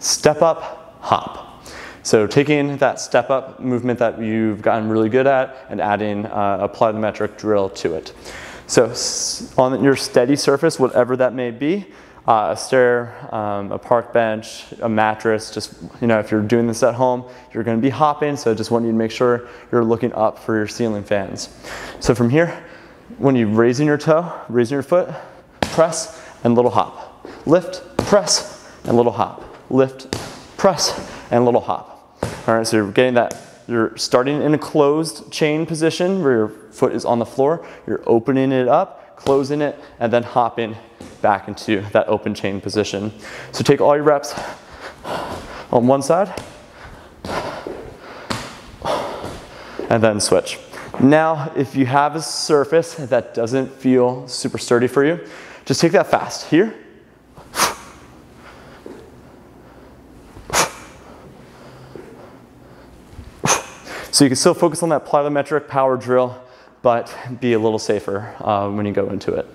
step up, hop. So taking that step up movement that you've gotten really good at and adding uh, a plyometric drill to it. So on your steady surface, whatever that may be, uh, a stair, um, a park bench, a mattress, just, you know, if you're doing this at home, you're gonna be hopping, so I just want you to make sure you're looking up for your ceiling fans. So from here, when you're raising your toe, raising your foot, press, and little hop. Lift, press, and little hop. Lift, press, and a little hop. All right, so you're getting that, you're starting in a closed chain position where your foot is on the floor. You're opening it up, closing it, and then hopping back into that open chain position. So take all your reps on one side, and then switch. Now, if you have a surface that doesn't feel super sturdy for you, just take that fast. Here, So you can still focus on that plyometric power drill, but be a little safer uh, when you go into it.